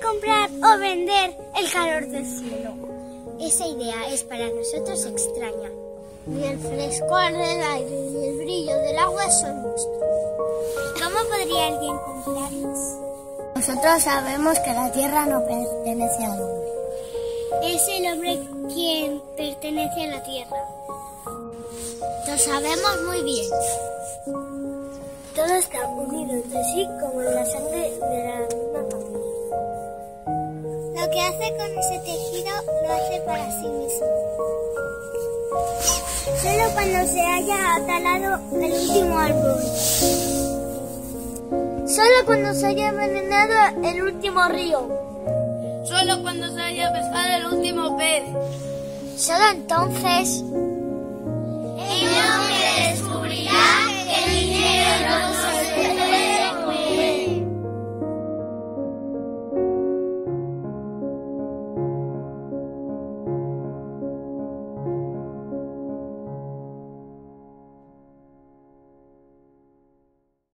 comprar o vender el calor del cielo. Esa idea es para nosotros extraña. Ni el frescor del aire ni el brillo del agua son nuestros. ¿Cómo podría alguien comprarlos? Nosotros sabemos que la tierra no pertenece al hombre. Es el hombre quien pertenece a la tierra. Lo sabemos muy bien. Todo está unido entre sí como en la sangre Lo que hace con ese tejido lo hace para sí mismo. Solo cuando se haya atalado el último árbol. Solo cuando se haya envenenado el último río. Solo cuando se haya pescado el último pez. Solo entonces